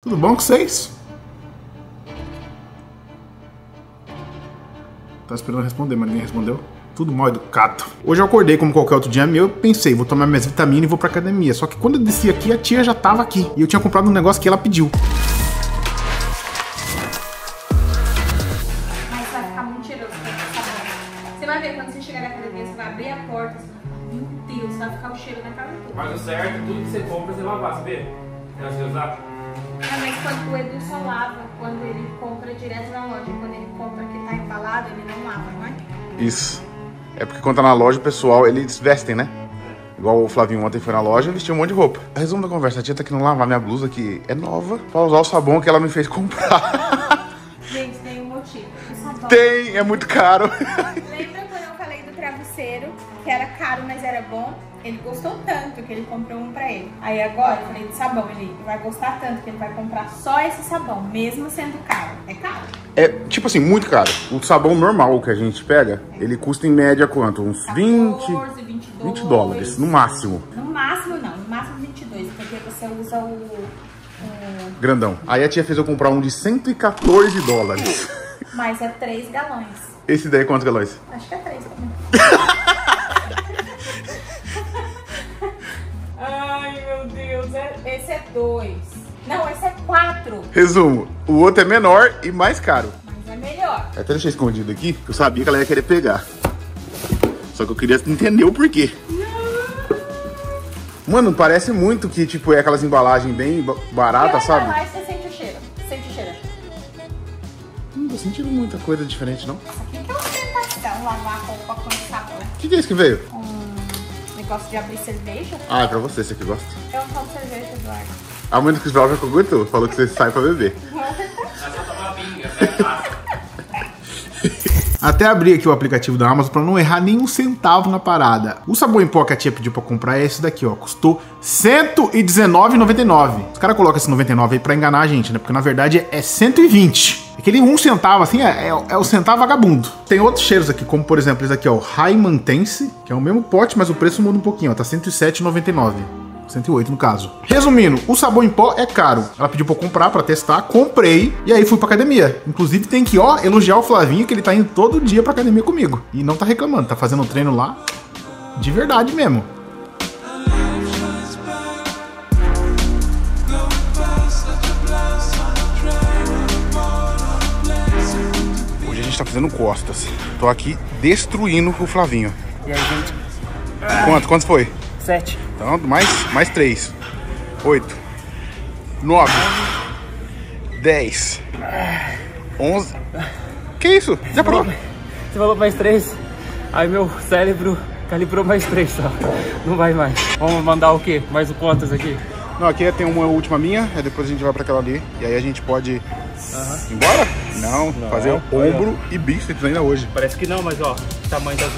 Tudo bom com vocês? Tá esperando responder, mas ninguém respondeu. Tudo mal educado. Hoje eu acordei como qualquer outro dia meu, eu pensei, vou tomar minhas vitaminas e vou pra academia. Só que quando eu desci aqui, a tia já tava aqui. E eu tinha comprado um negócio que ela pediu. Isso. É porque quando tá na loja, o pessoal, eles vestem, né? Igual o Flavinho ontem foi na loja e vestiu um monte de roupa. Resumo da conversa, a tia tá querendo lavar minha blusa, que é nova, pra usar o sabão que ela me fez comprar. Gente, tem um motivo. Tem, é muito caro. Lembra quando eu falei do travesseiro, que era caro, mas era bom? Ele gostou tanto que ele comprou um pra ele. Aí agora eu falei de sabão, ele vai gostar tanto que ele vai comprar só esse sabão, mesmo sendo caro. É caro? É, tipo assim, muito caro. O sabão normal que a gente pega, ele custa em média quanto? Uns 20, 14, 22. 20 dólares, no máximo. No máximo não, no máximo 22, porque você usa o... o- Grandão. Aí a tia fez eu comprar um de 114 dólares. mas é 3 galões. Esse daí é quantos galões? Acho que é 3 também. Ai, meu Deus. é- Esse é 2. Não, esse é 4. Resumo, o outro é menor e mais caro. Mas é melhor. Eu até deixei escondido aqui, que eu sabia que ela ia querer pegar. Só que eu queria entender o porquê. Mano, parece muito que, tipo, é aquelas embalagens bem ba- baratas, sabe? lá você sente o cheiro. Sente o cheiro. Não tô sentindo muita coisa diferente, não. Isso aqui é uma tentação, lavar roupa com sabão. O que, que é isso que veio? Negócio de abrir cerveja. Ah, é pra você, você que gosta. Eu não tomo cerveja, Eduardo. A mãe do Cris Valve aguentou, falou que você sai pra beber. Até abri aqui o aplicativo da Amazon pra não errar nem um centavo na parada. O sabão em pó que a tia pediu pra comprar é esse daqui, ó. Custou R$119,99. Os caras colocam esse 99 aí pra enganar a gente, né? Porque na verdade é 120. Aquele um centavo, assim, é, é- é o centavo vagabundo. Tem outros cheiros aqui, como por exemplo esse aqui, ó. High Mantense, que é o mesmo pote, mas o preço muda um pouquinho, ó. Tá R$107,99. 108 no caso. Resumindo, o sabão em pó é caro. Ela pediu pra eu comprar, pra testar, comprei e aí fui pra academia. Inclusive tem que, ó, elogiar o Flavinho que ele tá indo todo dia pra academia comigo. E não tá reclamando, tá fazendo treino lá de verdade mesmo. Hoje a gente tá fazendo costas. Tô aqui destruindo o Flavinho. E aí, gente? Quanto? Quantos foi? Sete. Então, mais, mais três. Oito. Nove. Dez. Onze. Que isso? Já parou? Você falou mais três. Aí meu cérebro calibrou mais três só. Não vai mais. Vamos mandar o quê? Mais o quantas aqui? Não, aqui tem uma última minha, aí depois a gente vai pra aquela ali. E aí a gente pode ir embora? Não, fazer Olha. ombro e bíceps ainda hoje. Parece que não, mas ó, o tamanho das,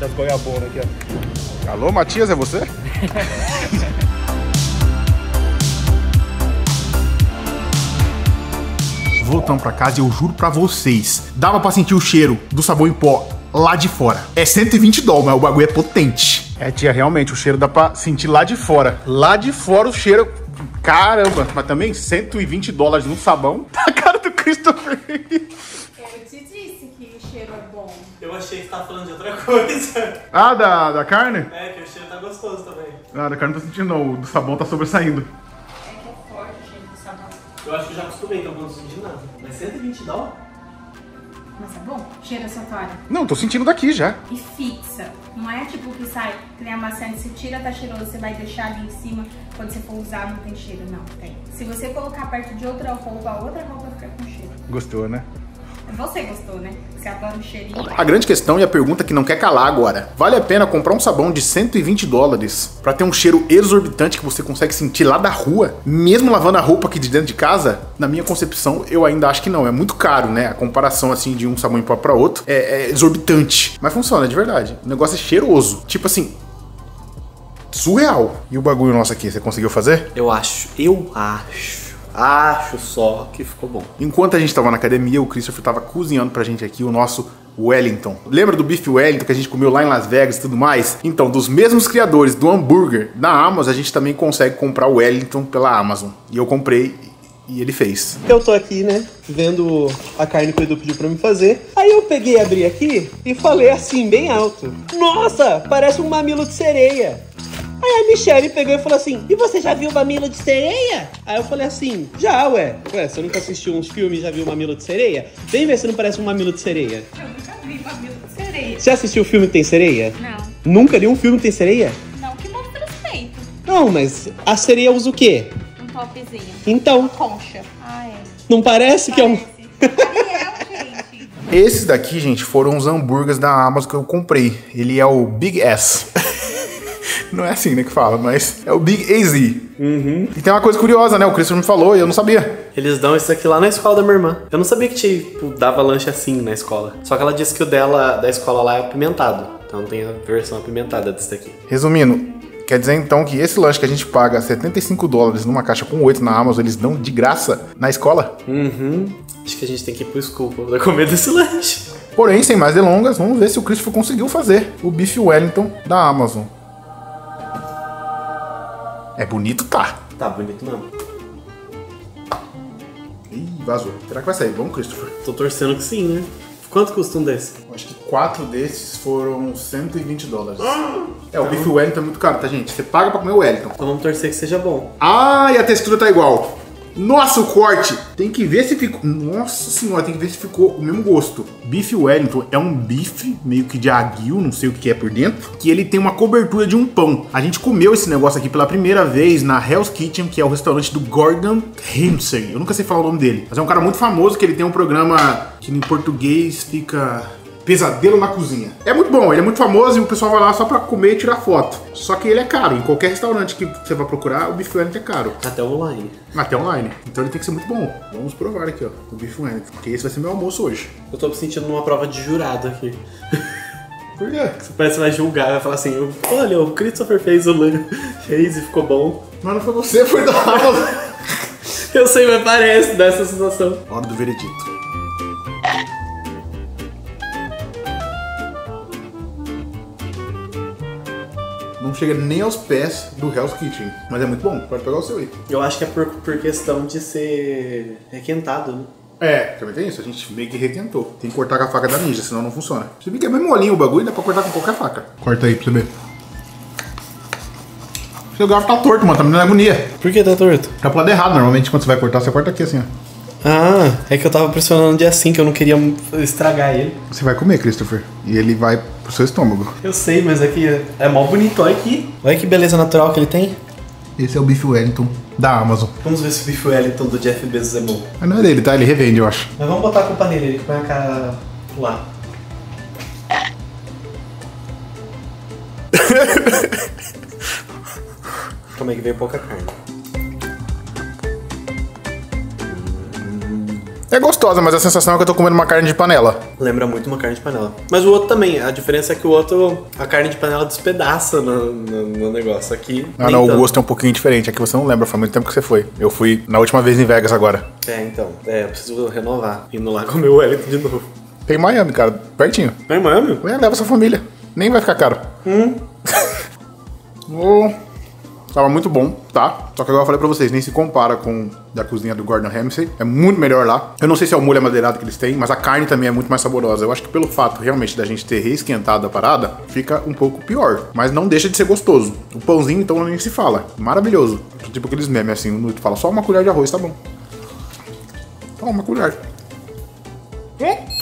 das goiabonas aqui, ó. Alô, Matias, é você? Voltamos pra casa e eu juro pra vocês, dava pra sentir o cheiro do sabão em pó lá de fora. É 120 dólares, mas o bagulho é potente. É, tia, realmente, o cheiro dá pra sentir lá de fora. Lá de fora o cheiro... Caramba, mas também 120 dólares no sabão. Tá a cara do Christopher. Eu te disse que o cheiro é bom. Eu achei que você tava falando de outra coisa. Ah, da, da carne? É, que o cheiro tá gostoso também. Ah, da carne não tô sentindo não, o do sabão tá sobressaindo. É que é forte o cheiro do sabão. Eu acho que eu já acostumei, então eu não senti nada. Mas 120 dólares? Mas é bom? Cheira essa toalha. Não, tô sentindo daqui já. E fixa. Não é tipo que sai, que nem a maçã, se tira, tá cheiroso, você vai deixar ali em cima, quando você for usar não tem cheiro. Não, tem. Se você colocar perto de outra roupa, a outra roupa fica com cheiro. Gostou, né? Você gostou, né? Você adora o cheirinho. A grande questão e a pergunta que não quer calar agora: vale a pena comprar um sabão de 120 dólares pra ter um cheiro exorbitante que você consegue sentir lá da rua, mesmo lavando a roupa aqui de dentro de casa? Na minha concepção, eu ainda acho que não. É muito caro, né? A comparação assim de um sabão em pó pra outro é, é exorbitante. Mas funciona, de verdade. O negócio é cheiroso. Tipo assim. Surreal. E o bagulho nosso aqui, você conseguiu fazer? Eu acho, eu acho. Acho só que ficou bom. Enquanto a gente tava na academia, o Christopher tava cozinhando pra gente aqui o nosso Wellington. Lembra do bife Wellington que a gente comeu lá em Las Vegas e tudo mais? Então, dos mesmos criadores do hambúrguer da Amazon, a gente também consegue comprar o Wellington pela Amazon. E eu comprei E ele fez. Eu tô aqui, né, vendo a carne que o Edu pediu pra me fazer. Aí eu peguei, abri aqui e falei assim, bem alto. Nossa, parece um mamilo de sereia. Aí a Michelle pegou e falou assim: E você já viu mamilo de sereia? Aí eu falei assim: Já, ué. Ué, você nunca assistiu uns filmes e já viu mamilo de sereia? Vem ver se não parece um mamilo de sereia. Eu nunca vi mamilo de sereia. Você assistiu o filme que tem sereia? Não. Nunca viu um filme que tem sereia? Não, que mostra os peitos. Não, mas a sereia usa o quê? Um topzinho. Então, Concha. Ah, é. não parece que é um. Ariel, gente. Esses daqui, gente, foram os hambúrgueres da Amazon que eu comprei. Ele é o Big S. Não é assim, né, que fala, mas é o Big AZ. E tem uma coisa curiosa, né? O Christopher me falou e eu não sabia. Eles dão isso aqui lá na escola da minha irmã. Eu não sabia que tipo, dava lanche assim na escola. Só que ela disse que o dela da escola lá é apimentado. Então tem a versão apimentada desse daqui. Resumindo, quer dizer então que esse lanche que a gente paga 75 dólares numa caixa com 8 na Amazon, eles dão de graça na escola? Uhum. Acho que a gente tem que ir pro school pra comer desse lanche. Porém, sem mais delongas, vamos ver se o Christopher conseguiu fazer o Beef Wellington da Amazon. É bonito, tá? Tá bonito mesmo. Ih, vazou. Será que vai sair? Vamos, Christopher. Tô torcendo que sim, né? Quanto custa um desse? Acho que quatro desses foram 120 dólares. É, o Beef Wellington é muito caro, tá, gente? Você paga pra comer o Wellington. Então vamos torcer que seja bom. Ah, e a textura tá igual. Nossa, o corte! Tem que ver se ficou. Nossa senhora, tem que ver se ficou o mesmo gosto. Beef Wellington é um bife meio que de aguil, não sei o que é por dentro, que ele tem uma cobertura de um pão. A gente comeu esse negócio aqui pela primeira vez na Hell's Kitchen, que é o restaurante do Gordon Ramsay. Eu nunca sei falar o nome dele, mas é um cara muito famoso que ele tem um programa que em português fica Pesadelo na Cozinha. É muito bom, ele é muito famoso e o pessoal vai lá só pra comer e tirar foto. Só que ele é caro. Em qualquer restaurante que você vai procurar, o Beef Wellington é caro. Até online. Até online. Então ele tem que ser muito bom. Vamos provar aqui, ó. O Beef Wellington. Porque esse vai ser meu almoço hoje. Eu tô me sentindo numa prova de jurado aqui. Por quê? Parece que vai julgar, vai falar assim, olha, o Christopher fez o fez e ficou bom. Mas não foi você, foi da Amazon. Eu sei, mas parece dessa sensação. Hora do veredito. Não chega nem aos pés do Hell's Kitchen. Mas é muito bom. Pode pegar o seu aí. Eu acho que é por, por questão de ser requentado, né? É, também tem isso. A gente meio que requentou. Tem que cortar com a faca da ninja, senão não funciona. Você vê que é bem molinho o bagulho, dá pra cortar com qualquer faca. Corta aí pra você ver. Seu garfo tá torto, mano. Tá me dando agonia. Por que tá torto? Tá pro lado errado. Normalmente quando você vai cortar, você corta aqui assim, ó. Ah, é que eu tava pressionando de assim, que eu não queria estragar ele. Você vai comer, Christopher. E ele vai pro seu estômago. Eu sei, mas aqui é, é mó bonito, olha aqui. Olha que beleza natural que ele tem. Esse é o Beef Wellington da Amazon. Vamos ver se o Beef Wellington do Jeff Bezos é bom. Mas não é dele, tá? Ele revende, eu acho. Mas vamos botar a culpa nele, ele que põe a cara lá. Como é que veio pouca carne? É gostosa, mas a sensação é que eu tô comendo uma carne de panela. Lembra muito uma carne de panela. Mas o outro também, a diferença é que o outro, a carne de panela despedaça no, no- no negócio. Aqui. Ah, não, o gosto é um pouquinho diferente. É que você não lembra, foi muito tempo que você foi. Eu fui na última vez em Vegas agora. É, então. É, eu preciso renovar. Indo lá comer o Wellington de novo. Tem Miami, cara, pertinho. É Miami? Ué, leva sua família. Nem vai ficar caro. Hum. Tava muito bom, tá? Só que agora eu falei pra vocês, nem se compara com da cozinha do Gordon Ramsay. É muito melhor lá. Eu não sei se é o molho amadeirado que eles têm, mas a carne também é muito mais saborosa. Eu acho que pelo fato realmente da gente ter reesquentado a parada, fica um pouco pior. Mas não deixa de ser gostoso. O pãozinho, então, nem se fala. Maravilhoso. Tipo aqueles memes assim, o Nuto fala só uma colher de arroz, tá bom. Só uma colher.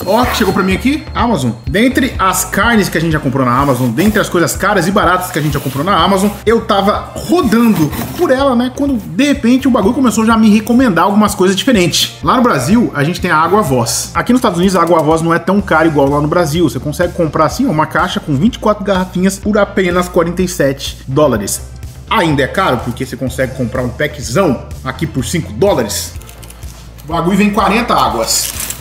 Ó, chegou pra mim aqui, Amazon. Dentre as carnes que a gente já comprou na Amazon, dentre as coisas caras e baratas que a gente já comprou na Amazon, eu tava rodando por ela, né? Quando de repente o bagulho começou já a me recomendar algumas coisas diferentes. Lá no Brasil, a gente tem a Água Voz. Aqui nos Estados Unidos, a Água Voz não é tão cara igual lá no Brasil. Você consegue comprar assim, uma caixa com 24 garrafinhas por apenas 47 dólares. Ainda é caro porque você consegue comprar um packzão aqui por 5 dólares. O bagulho vem 40 águas.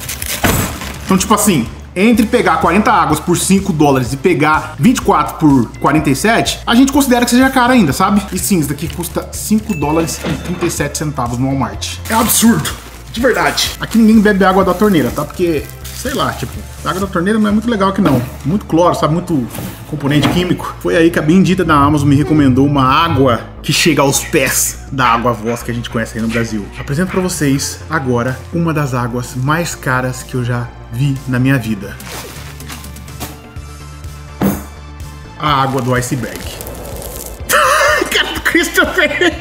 Então, tipo assim, entre pegar 40 águas por 5 dólares e pegar 24 por 47, a gente considera que seja caro ainda, sabe? E sim, isso daqui custa 5 dólares e 37 centavos no Walmart. É absurdo. De verdade. Aqui ninguém bebe água da torneira, tá? Porque sei lá, tipo, a água da torneira não é muito legal aqui não. Muito cloro, sabe? Muito componente químico. Foi aí que a bendita da Amazon me recomendou uma água que chega aos pés da água voz que a gente conhece aí no Brasil. Apresento pra vocês agora uma das águas mais caras que eu já vi na minha vida. A água do iceberg. Christopher!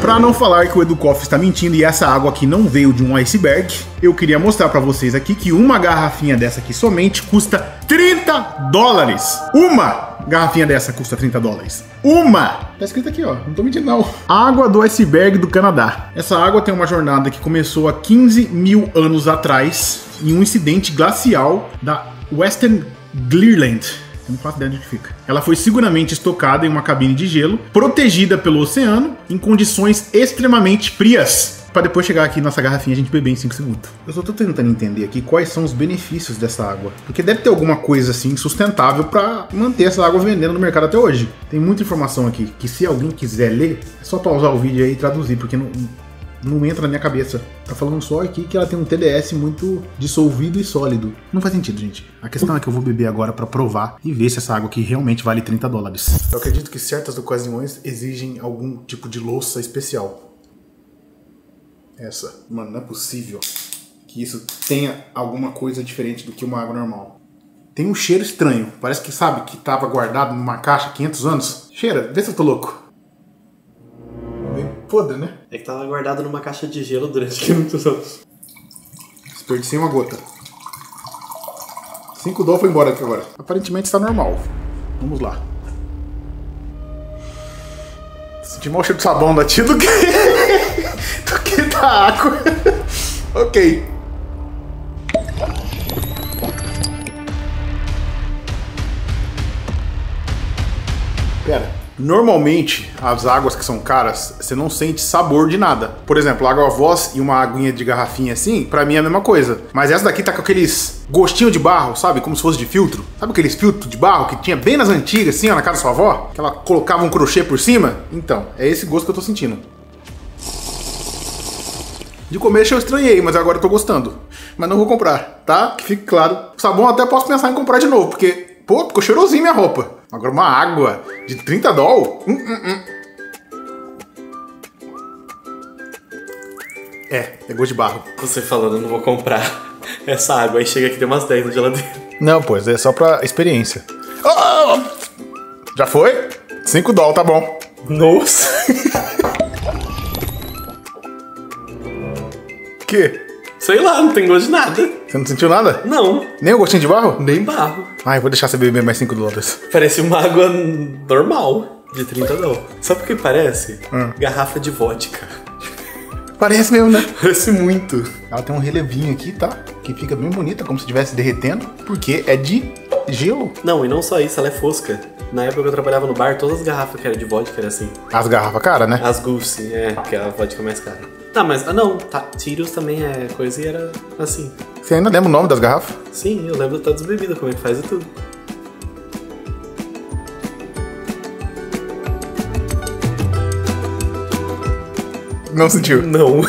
pra não falar que o Educoff está mentindo e essa água aqui não veio de um iceberg, eu queria mostrar pra vocês aqui que uma garrafinha dessa aqui somente custa 30 dólares. Uma garrafinha dessa custa 30 dólares. Uma! Tá escrito aqui, ó. Não tô mentindo, não. Água do iceberg do Canadá. Essa água tem uma jornada que começou há 15 mil anos atrás em um incidente glacial da Western Clearland. Eu não faço ideia de onde fica. Ela foi seguramente estocada em uma cabine de gelo, protegida pelo oceano, em condições extremamente frias. Pra depois chegar aqui nossa garrafinha a gente beber em 5 segundos. Eu só tô tentando entender aqui quais são os benefícios dessa água. Porque deve ter alguma coisa assim sustentável pra manter essa água vendendo no mercado até hoje. Tem muita informação aqui que se alguém quiser ler, é só pausar o vídeo aí e traduzir, porque não, não entra na minha cabeça. Tá falando só aqui que ela tem um TDS muito dissolvido e sólido. Não faz sentido, gente. A questão é que eu vou beber agora pra provar e ver se essa água aqui realmente vale 30 dólares. Eu acredito que certas ocasiões exigem algum tipo de louça especial. Essa. Mano, não é possível que isso tenha alguma coisa diferente do que uma água normal. Tem um cheiro estranho. Parece que, sabe, que tava guardado numa caixa há 500 anos. Cheira, vê se eu tô louco. Podre, né? É que tava guardado numa caixa de gelo durante 500 anos. Desperdicei uma gota. 5 dólares foi embora aqui agora. Aparentemente está normal. Vamos lá. Senti mal cheiro de sabão da tia do que, do que da água. ok. Pera. Normalmente, as águas que são caras, você não sente sabor de nada. Por exemplo, água voz e uma aguinha de garrafinha assim, pra mim é a mesma coisa. Mas essa daqui tá com aqueles gostinho de barro, sabe? Como se fosse de filtro. Sabe aqueles filtros de barro que tinha bem nas antigas, assim, ó, na casa da sua avó? Que ela colocava um crochê por cima? Então, é esse gosto que eu tô sentindo. De começo eu estranhei, mas agora eu tô gostando. Mas não vou comprar, tá? Que fique claro. Sabão até posso pensar em comprar de novo, porque, pô, ficou cheirosinho minha roupa. Agora uma água de 30 doll? Hum, hum, hum. É, é gosto de barro. Você falando, eu não vou comprar essa água. Aí chega aqui tem umas 10 na geladeira. Não, pois é só pra experiência. Ah! Já foi? 5 doll, tá bom. Nossa! Que? Sei lá, não tem gosto de nada. Você não sentiu nada? Não, Nem o gostinho de barro? nem barro. Ai, vou deixar você beber mais 5 dólares. Parece uma água normal de 30 dólares. Sabe o que parece? Hum. Garrafa de vodka. Parece mesmo, né? Parece muito. Ela tem um relevinho aqui, tá? Que fica bem bonita, como se estivesse derretendo, porque é de gelo. Não, e não só isso, ela é fosca. Na época que eu trabalhava no bar, todas as garrafas que eram de vodka eram assim. As garrafas cara, né? As Goose, é, que é a vodka mais cara. Tá, mas, ah não, tá, Sirius também é coisa e era assim. Você ainda lembra o nome das garrafas? Sim, eu lembro todas as bebidas, como é que faz e tudo. Não sentiu. Não.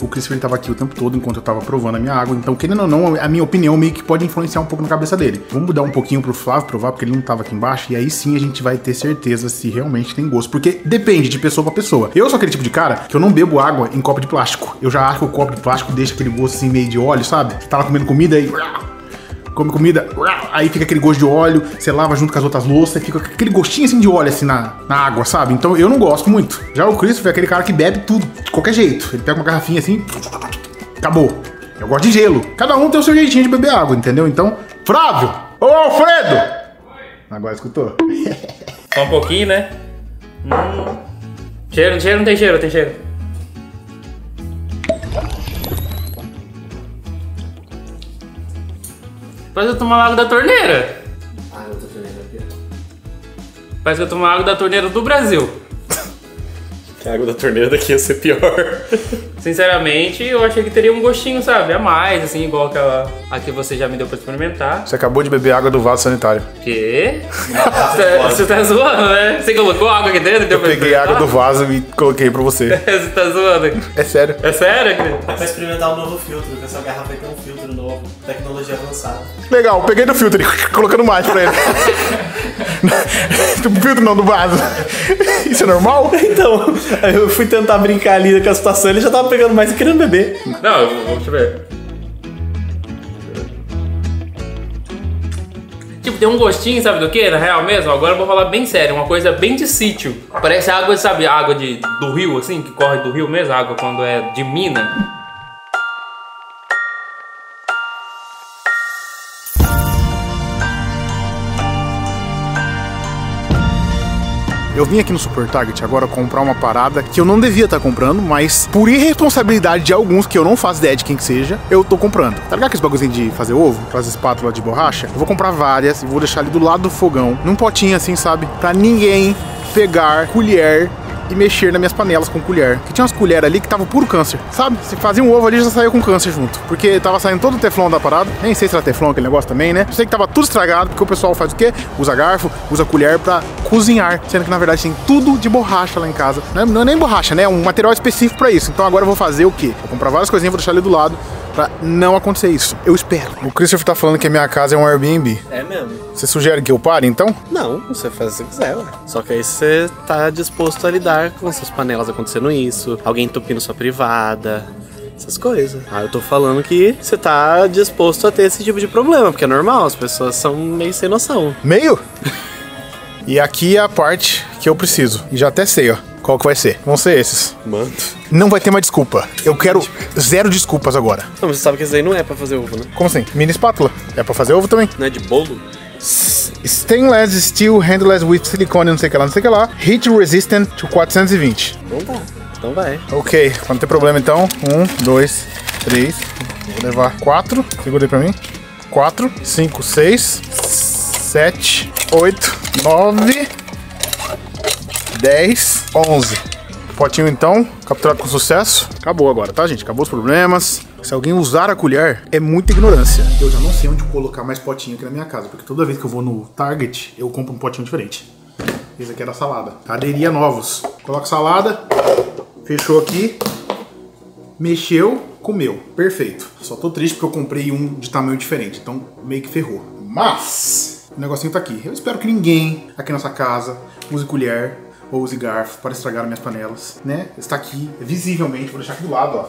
O Christopher tava aqui o tempo todo enquanto eu tava provando a minha água, então, querendo ou não, a minha opinião meio que pode influenciar um pouco na cabeça dele. Vamos mudar um pouquinho pro Flávio provar, porque ele não tava aqui embaixo, e aí sim a gente vai ter certeza se realmente tem gosto. Porque depende de pessoa pra pessoa. Eu sou aquele tipo de cara que eu não bebo água em copo de plástico. Eu já acho que o copo de plástico deixa aquele gosto assim meio de óleo, sabe? Você lá comendo comida e. Come comida, aí fica aquele gosto de óleo, você lava junto com as outras louças, fica aquele gostinho assim de óleo assim na, na água, sabe? Então eu não gosto muito. Já o Christopher é aquele cara que bebe tudo, de qualquer jeito. Ele pega uma garrafinha assim, acabou. Eu gosto de gelo. Cada um tem o seu jeitinho de beber água, entendeu? Então, Flávio! Ô Alfredo! Agora escutou? Só um pouquinho, né? Hum. Cheiro, cheiro, não tem cheiro, tem cheiro. Parece que eu tomar água da torneira. Ah, eu tô aqui. Parece que eu tomar água da torneira do Brasil. que a água da torneira daqui ia ser pior. Sinceramente, eu achei que teria um gostinho, sabe? A mais, assim, igual aquela a que você já me deu pra experimentar. Você acabou de beber água do vaso sanitário. Quê? Você- Você tá zoando, né? Você colocou água aqui dentro? deu Eu peguei água do vaso e coloquei pra você. Você tá zoando? É sério. É sério? É pra experimentar um novo filtro, que essa garrafa vai ter um filtro tecnologia avançada. Legal, peguei do filtro e colocando mais pra ele. do filtro não, do vaso. Isso é normal? Então, aí eu fui tentar brincar ali com a situação, ele já tava pegando mais e querendo beber. Não, eu vou, deixa eu ver. Tipo, tem um gostinho, sabe do que? Na real mesmo, agora eu vou falar bem sério, uma coisa bem de sítio. Parece água, sabe, água de, do rio, assim, que corre do rio mesmo, água quando é de mina. Eu vim aqui no Super Target agora comprar uma parada que eu não devia estar comprando, mas por irresponsabilidade de alguns que eu não faço ideia de quem que seja, eu tô comprando. Tá ligado aqueles bagulhozinho de fazer ovo? Aquelas espátulas de borracha? Eu vou comprar várias e vou deixar ali do lado do fogão, num potinho assim, sabe? Pra ninguém pegar colher e mexer nas minhas panelas com colher. Que tinha umas colheres ali que tava puro câncer, sabe? Se fazia um ovo ali já saiu com câncer junto. Porque tava saindo todo o teflon da parada. Nem sei se era teflon aquele negócio também, né? Eu sei que tava tudo estragado, porque o pessoal faz o quê? Usa garfo, usa colher pra cozinhar. Sendo que na verdade tem tudo de borracha lá em casa. Não é, não é nem borracha, né? É um material específico pra isso. Então agora eu vou fazer o quê? Vou comprar várias coisinhas, vou deixar ali do lado. Pra não acontecer isso. Eu espero. O Christopher tá falando que a minha casa é um Airbnb. É mesmo? Você sugere que eu pare, então? Não, você faz o que você quiser, ué. Só que aí você tá disposto a lidar com suas panelas acontecendo isso, alguém entupindo sua privada, essas coisas. Ah, eu tô falando que você tá disposto a ter esse tipo de problema, porque é normal, as pessoas são meio sem noção. Meio? e aqui é a parte que eu preciso. E já até sei, ó. Qual que vai ser? Vão ser esses. Mano. Não vai ter mais desculpa. Eu quero zero desculpas agora. Não, mas você sabe que isso aí não é pra fazer ovo, né? Como assim? Mini espátula. É pra fazer ovo também. Não é de bolo? Stainless steel handless with silicone, não sei o que lá, não sei o que lá. Heat resistant to 420. Então tá. Então vai. Ok, pra não ter problema então. Um, dois, três. Vou levar quatro. Segura aí pra mim. Quatro, cinco, seis, sete, oito, nove, dez, onze. Potinho então, capturado com sucesso. Acabou agora, tá, gente? Acabou os problemas. Se alguém usar a colher, é muita ignorância. Eu já não sei onde colocar mais potinho aqui na minha casa, porque toda vez que eu vou no Target, eu compro um potinho diferente. Esse aqui é da salada. Caderia novos. Coloca salada, fechou aqui, mexeu, comeu. Perfeito. Só tô triste porque eu comprei um de tamanho diferente, então meio que ferrou. Mas o negocinho tá aqui. Eu espero que ninguém aqui nessa casa use colher ou use garfo para estragar minhas panelas, né? Está aqui visivelmente, vou deixar aqui do lado, ó.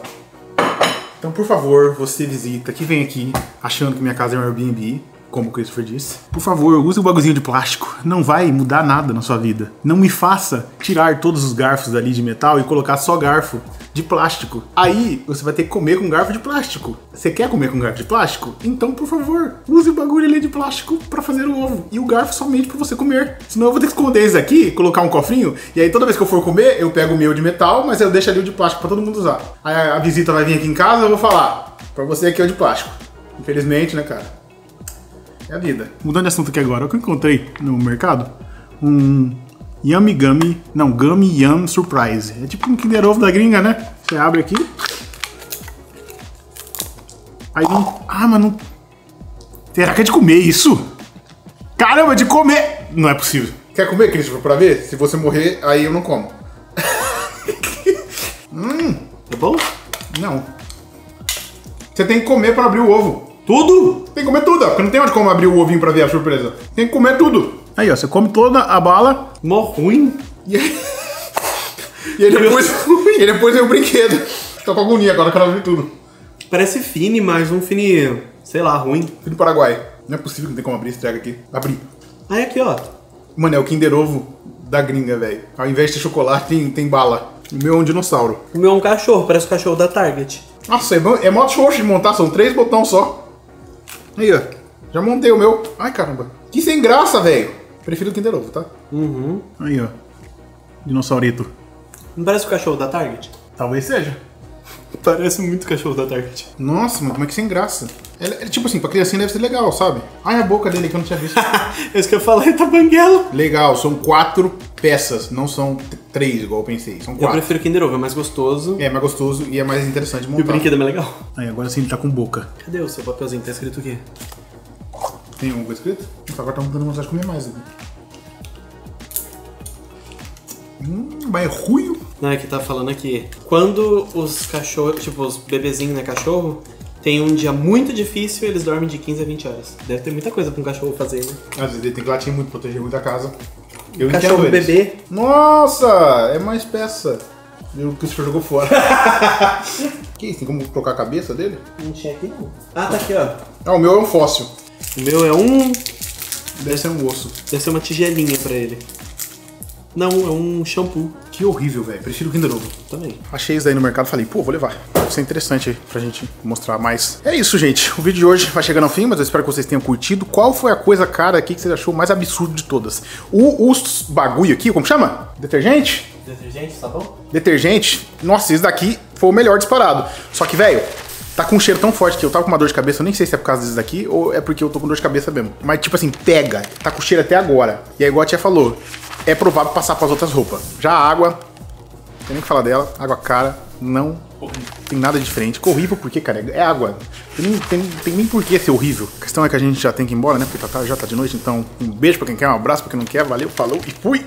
Então, por favor, você visita, que vem aqui achando que minha casa é um Airbnb, como o Christopher disse. Por favor, use o bagulhozinho de plástico. Não vai mudar nada na sua vida. Não me faça tirar todos os garfos dali de metal e colocar só garfo de plástico. Aí você vai ter que comer com garfo de plástico. Você quer comer com garfo de plástico? Então, por favor, use o bagulho ali de plástico para fazer o ovo. E o garfo somente para você comer. Senão eu vou ter que esconder esse aqui, colocar um cofrinho, e aí toda vez que eu for comer, eu pego o meu de metal, mas eu deixo ali o de plástico para todo mundo usar. Aí a visita vai vir aqui em casa, eu vou falar, para você aqui é o de plástico. Infelizmente, né, cara? É a vida. Mudando de assunto aqui agora, o que eu encontrei no mercado? Um Yummy Gummy. Não, Gummy Yum Surprise. É tipo um Kinder Ovo da gringa, né? Você abre aqui. Aí não. Ah, mas não. Será que é de comer isso? Caramba, é de comer! Não é possível. Quer comer, Christopher, pra ver? Se você morrer, aí eu não como. É bom? Não. Você tem que comer pra abrir o ovo. Tudo? Tem que comer tudo, ó, porque não tem onde como abrir o ovinho pra ver a surpresa. Tem que comer tudo. Aí, ó, você come toda a bala Mó ruim. e aí, e aí depois, e aí depois vem o brinquedo. Tô com agonia agora, eu quero abrir tudo. Parece fine, mas um fine, sei lá, ruim. Do Paraguai. Não é possível que não tem como abrir esse treco aqui. Abri. Aí aqui, ó. Mano, é o Kinder Ovo da gringa, velho. Ao invés de ter chocolate, tem, tem bala. O meu é um dinossauro. O meu é um cachorro, parece o cachorro da Target. Nossa, é, bom- é mó xoxo de montar, são três botões só. Aí, ó. Já montei o meu. Ai, caramba. Que sem graça, velho. Prefiro o Kinder Ovo, tá? Uhum. Aí, ó. Dinossaurito. Não parece o cachorro da Target? Talvez seja. Parece muito o cachorro da Target. Nossa, mano, como é que sem graça? Ele, ele, tipo assim, pra criancinha deve ser legal, sabe? Ai, a boca dele que eu não tinha visto. É isso que eu falei, tá banguela. legal, são quatro peças, não são três, igual eu pensei. São Eu quatro. prefiro Kinder Ovo, é mais gostoso. É mais gostoso e é mais interessante de E o montar. brinquedo é mais legal. Aí, agora sim ele tá com boca. Cadê o seu papelzinho? Tá escrito o quê? Tem alguma coisa escrito? Nossa, agora tá dando vontade de comer mais aqui. Hum, mas é ruim. Não, é que tá falando aqui. Quando os cachorros, tipo, os bebezinhos, né, cachorro, tem um dia muito difícil, eles dormem de 15 a 20 horas. Deve ter muita coisa pra um cachorro fazer, né? Às vezes ele tem que latir muito, proteger muito a casa. Eu cachorro entendo eles. bebê. Nossa, é mais peça. E o que o senhor jogou fora. que isso? Tem como trocar a cabeça dele? Não tinha aqui não. Ah, tá aqui, ó. Ah, o meu é um fóssil. O meu é um. Deve ser um osso. Deve ser uma tigelinha pra ele. Não, é um shampoo Que horrível, velho. Prefiro o Kinder Ovo. também. Achei isso daí no mercado falei, pô, vou levar. Deve ser interessante aí pra gente mostrar mais. É isso, gente. O vídeo de hoje vai chegando ao fim, mas eu espero que vocês tenham curtido. Qual foi a coisa cara aqui que você achou mais absurdo de todas? O, os bagulho aqui, como chama? Detergente? Detergente, tá bom? Detergente. Nossa, esse daqui foi o melhor disparado. Só que, velho, tá com um cheiro tão forte que eu tava com uma dor de cabeça. Eu nem sei se é por causa desse daqui ou é porque eu tô com dor de cabeça mesmo. Mas, tipo assim, pega. Tá com cheiro até agora. E aí, igual a tia falou, é provável passar pras outras roupas. Já a água, não tem nem que falar dela. Água cara, não tem nada diferente. Ficou horrível porque, cara, é água. Tem, tem, tem nem por que ser horrível. A questão é que a gente já tem que ir embora, né? Porque tá, tá- já tá de noite. Então, um beijo pra quem quer, um abraço pra quem não quer. Valeu, falou e fui!